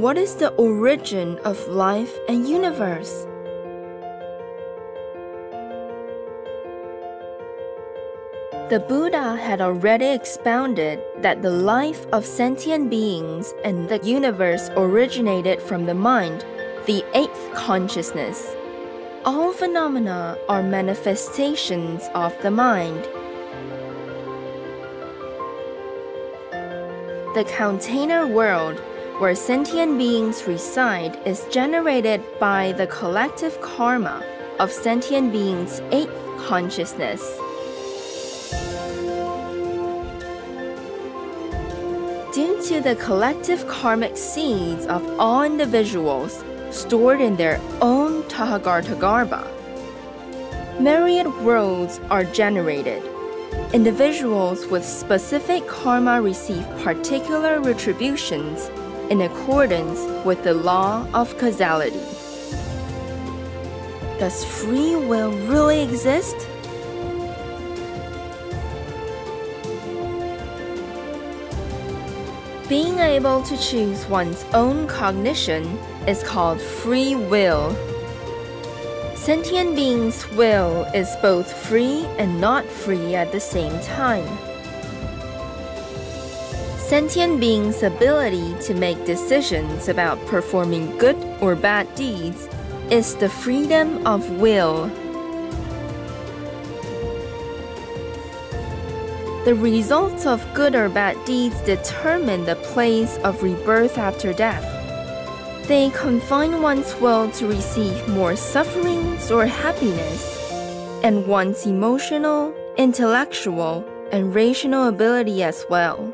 What is the origin of life and universe? The Buddha had already expounded that the life of sentient beings and the universe originated from the mind, the eighth consciousness. All phenomena are manifestations of the mind. The container world where sentient beings reside is generated by the collective karma of sentient beings' eighth consciousness. Due to the collective karmic seeds of all individuals stored in their own Tathagata Garbha, myriad worlds are generated. Individuals with specific karma receive particular retributions in accordance with the law of causality. Does free will really exist? Being able to choose one's own cognition is called free will. Sentient beings' will is both free and not free at the same time. Sentient beings' ability to make decisions about performing good or bad deeds is the freedom of will. The results of good or bad deeds determine the place of rebirth after death. They confine one's will to receive more sufferings or happiness, and one's emotional, intellectual, and rational ability as well,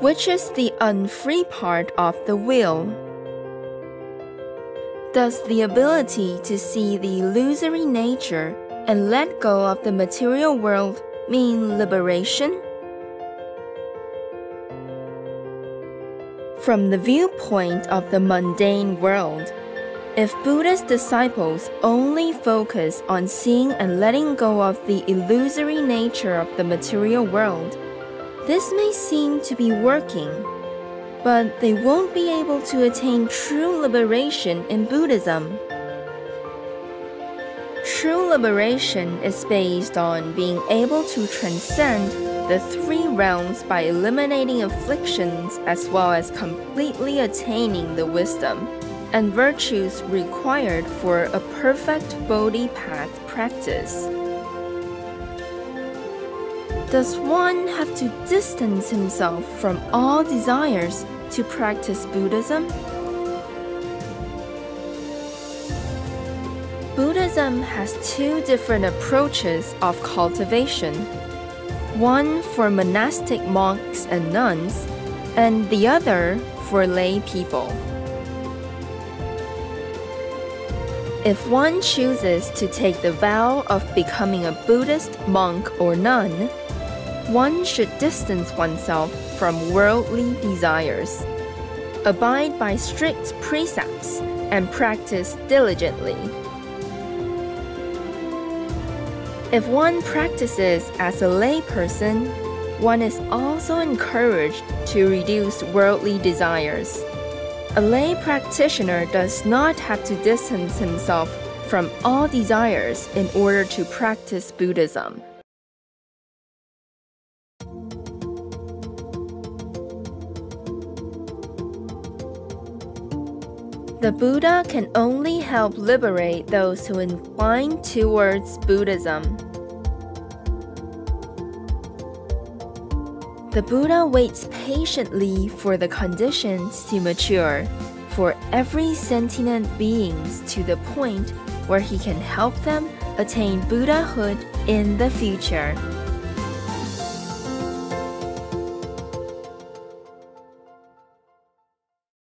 which is the unfree part of the will. Does the ability to see the illusory nature and let go of the material world mean liberation? From the viewpoint of the mundane world, if Buddha's disciples only focus on seeing and letting go of the illusory nature of the material world, this may seem to be working, but they won't be able to attain true liberation in Buddhism. True liberation is based on being able to transcend the three realms by eliminating afflictions as well as completely attaining the wisdom and virtues required for a perfect Bodhi path practice. Does one have to distance himself from all desires to practice Buddhism? Buddhism has two different approaches of cultivation one for monastic monks and nuns, and the other for lay people. If one chooses to take the vow of becoming a Buddhist monk or nun, one should distance oneself from worldly desires, abide by strict precepts, and practice diligently. If one practices as a layperson, one is also encouraged to reduce worldly desires. A lay practitioner does not have to distance himself from all desires in order to practice Buddhism. The Buddha can only help liberate those who incline towards Buddhism. The Buddha waits patiently for the conditions to mature for every sentient beings to the point where he can help them attain Buddhahood in the future.